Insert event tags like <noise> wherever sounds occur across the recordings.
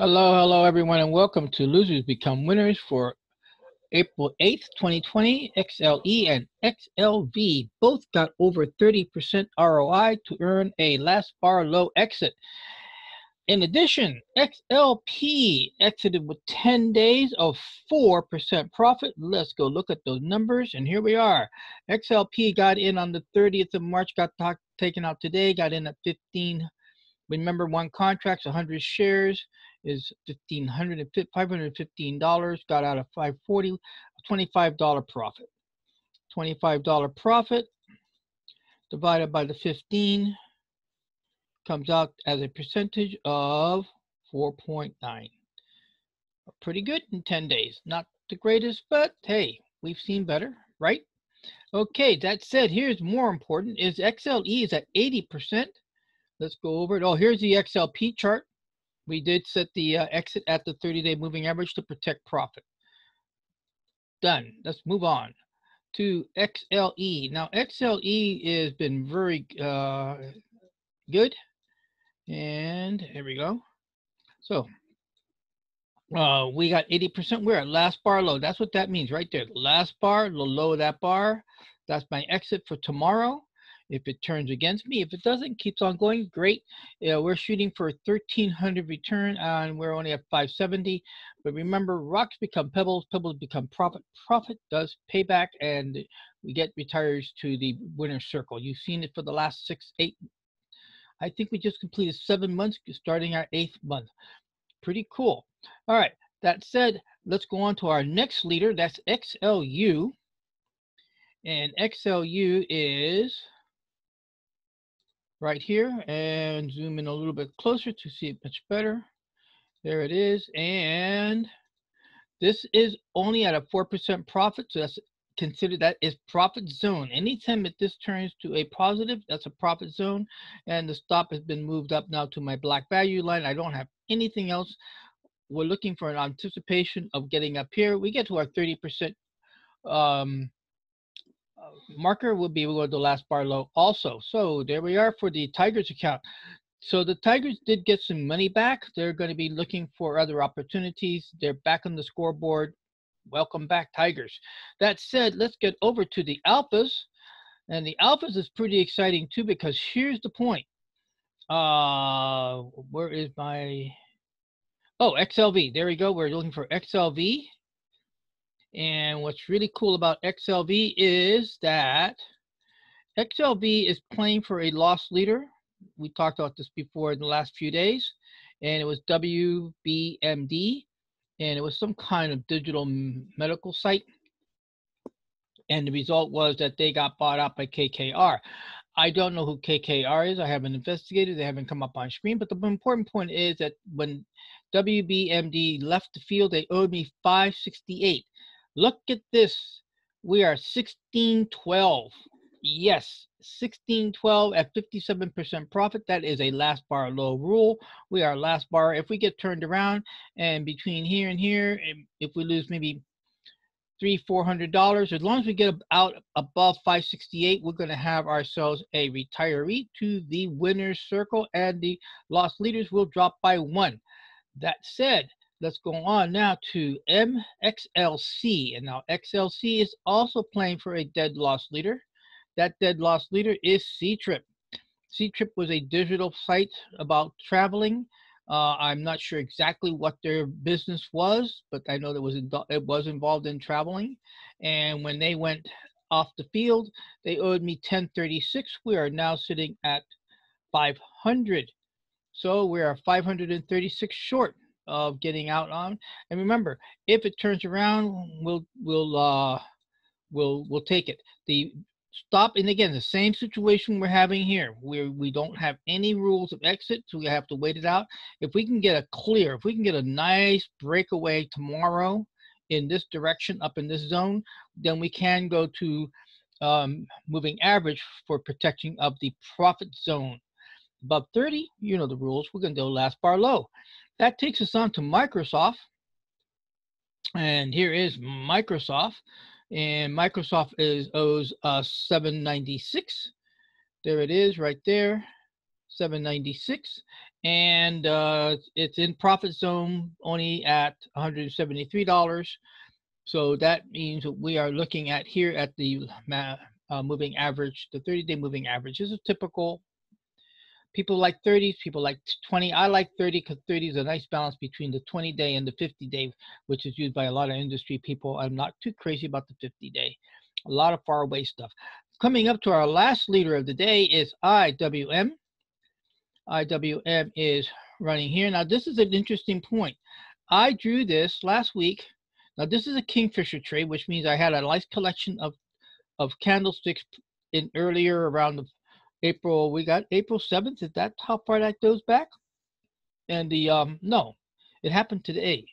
Hello, hello, everyone, and welcome to Losers Become Winners for April 8th, 2020. XLE and XLV both got over 30% ROI to earn a last bar low exit. In addition, XLP exited with 10 days of 4% profit. Let's go look at those numbers, and here we are. XLP got in on the 30th of March, got taken out today, got in at 15. Remember, one contract's 100 shares is fifteen hundred and five hundred fifteen dollars. Got out of five forty, twenty-five dollar profit. Twenty-five dollar profit divided by the fifteen comes out as a percentage of four point nine. Pretty good in ten days. Not the greatest, but hey, we've seen better, right? Okay, that said, here's more important: is XLE is at eighty percent. Let's go over it. Oh, here's the XLP chart. We did set the uh, exit at the 30-day moving average to protect profit. Done. Let's move on to XLE. Now, XLE has been very uh, good. And here we go. So uh, we got 80%. We're at last bar low. That's what that means right there. Last bar, the low of that bar. That's my exit for tomorrow if it turns against me. If it doesn't, keeps on going, great. we're shooting for 1300 return and we're only at 570. But remember, rocks become pebbles, pebbles become profit. Profit does payback and we get retires to the winner's circle. You've seen it for the last six, eight. I think we just completed seven months, starting our eighth month. Pretty cool. All right, that said, let's go on to our next leader. That's XLU. And XLU is right here and zoom in a little bit closer to see it much better. There it is. And this is only at a 4% profit. So that's considered that is profit zone. Anytime that this turns to a positive, that's a profit zone. And the stop has been moved up now to my black value line. I don't have anything else. We're looking for an anticipation of getting up here. We get to our 30% um, marker will be able to last bar low also. So there we are for the Tigers account. So the Tigers did get some money back. They're going to be looking for other opportunities. They're back on the scoreboard. Welcome back, Tigers. That said, let's get over to the Alphas. And the Alphas is pretty exciting too because here's the point. Uh, where is my... Oh, XLV. There we go. We're looking for XLV. And what's really cool about XLV is that XLV is playing for a loss leader. We talked about this before in the last few days, and it was WBMD, and it was some kind of digital medical site. And the result was that they got bought out by KKR. I don't know who KKR is. I haven't investigated. They haven't come up on screen. But the important point is that when WBMD left the field, they owed me 568. Look at this. We are 1612. Yes, 1612 at 57% profit. That is a last bar low rule. We are last bar. If we get turned around and between here and here, and if we lose maybe three, four hundred dollars, as long as we get out above 568, we're going to have ourselves a retiree to the winner's circle, and the lost leaders will drop by one. That said, let's go on now to MXLC. And now XLC is also playing for a dead loss leader. That dead loss leader is Ctrip. Ctrip was a digital site about traveling. Uh, I'm not sure exactly what their business was, but I know that was it was involved in traveling. And when they went off the field, they owed me 1036. We are now sitting at 500. So we are 536 short of getting out on. And remember, if it turns around, we'll we'll uh, we'll we'll take it. The stop and again the same situation we're having here where we don't have any rules of exit so we have to wait it out if we can get a clear if we can get a nice breakaway tomorrow in this direction up in this zone then we can go to um, moving average for protection of the profit zone above 30 you know the rules we're going to go last bar low that takes us on to Microsoft. And here is Microsoft. And Microsoft is owes uh, 796. There it is right there. 796 and uh, it's in profit zone only at $173 so that means we are looking at here at the uh, moving average the 30 day moving average is a typical people like 30s people like 20 i like 30 because 30 is a nice balance between the 20 day and the 50 day which is used by a lot of industry people. I'm not too crazy about the 50 day. A lot of far away stuff. Coming up to our last leader of the day is iwm iwm is running here. Now this is an interesting point. I drew this last week. Now this is a kingfisher trade which means i had a nice collection of of candlesticks in earlier around the April, we got April 7th. Is that how far that goes back? And the, um, no, it happened today.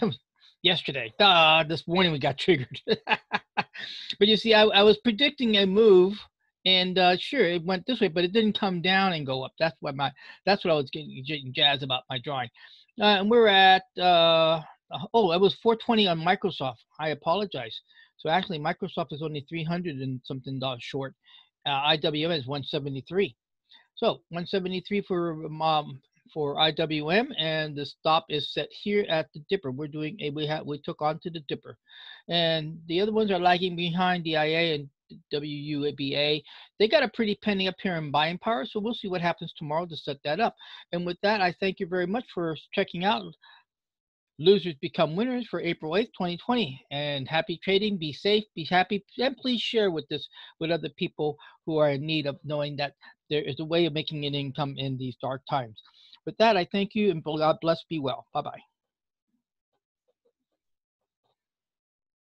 <laughs> Yesterday. Ah, this morning we got triggered. <laughs> but you see, I, I was predicting a move and uh, sure it went this way but it didn't come down and go up that's what my that's what i was getting, getting jazzed about my drawing uh, and we're at uh, oh it was 420 on microsoft i apologize so actually microsoft is only 300 and something dollars short uh, IWM is 173. So 173 for um, for IWM, and the stop is set here at the dipper. We're doing a we have we took on to the dipper, and the other ones are lagging behind DIA and WUABA. They got a pretty penny up here in buying power, so we'll see what happens tomorrow to set that up. And with that, I thank you very much for checking out Losers become winners for April 8th, 2020. And happy trading. Be safe, be happy, and please share with this with other people who are in need of knowing that there is a way of making an income in these dark times. With that, I thank you and God bless. Be well. Bye bye.